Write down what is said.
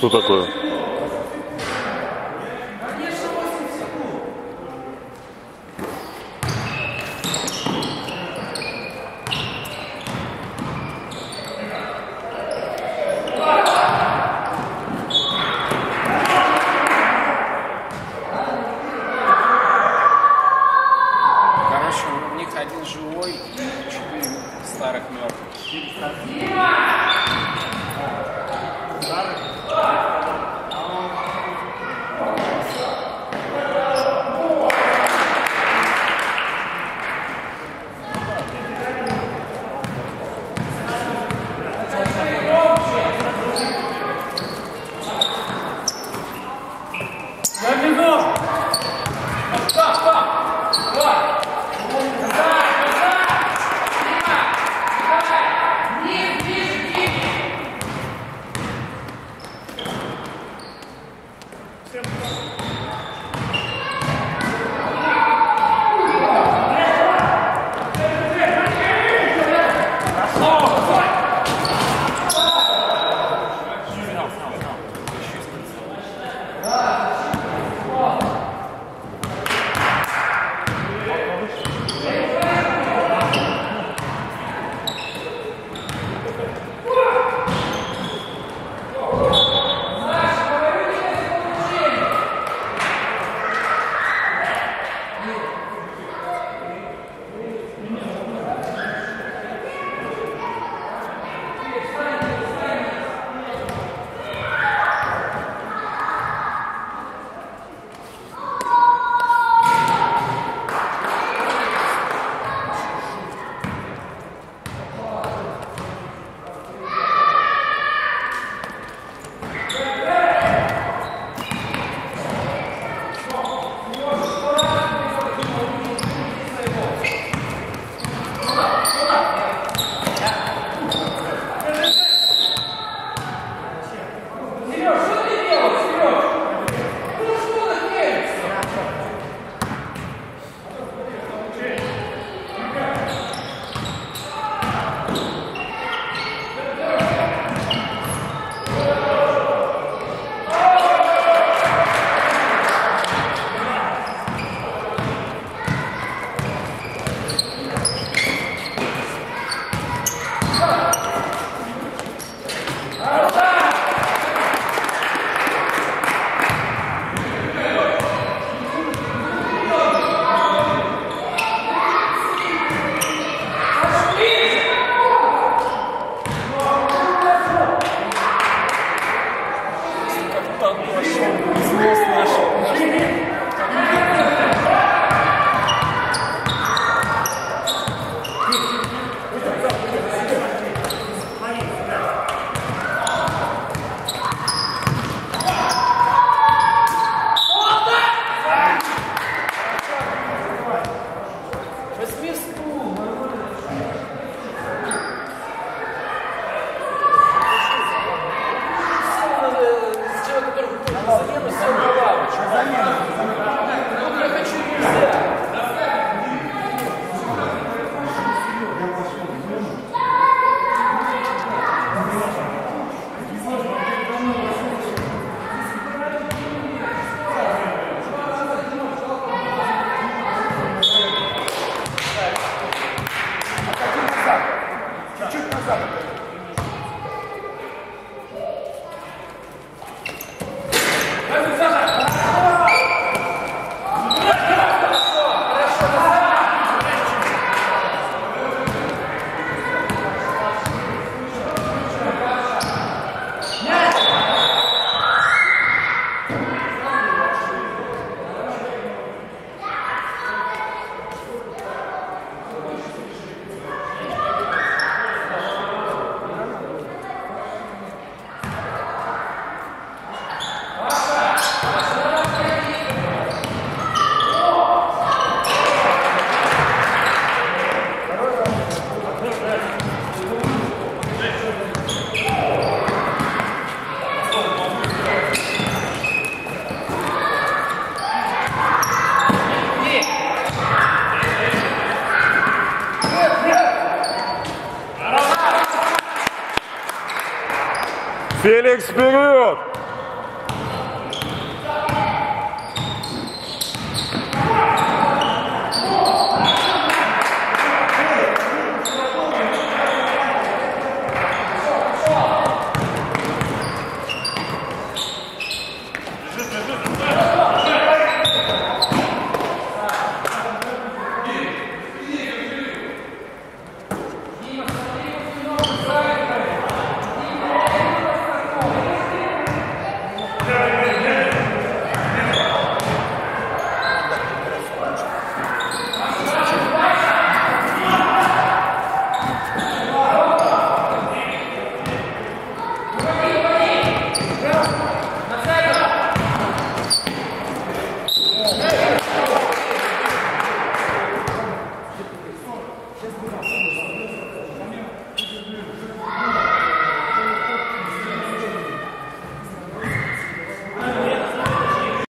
Что такое? Короче, у них один живой и четыре старых мертвых. America. Felix berührt.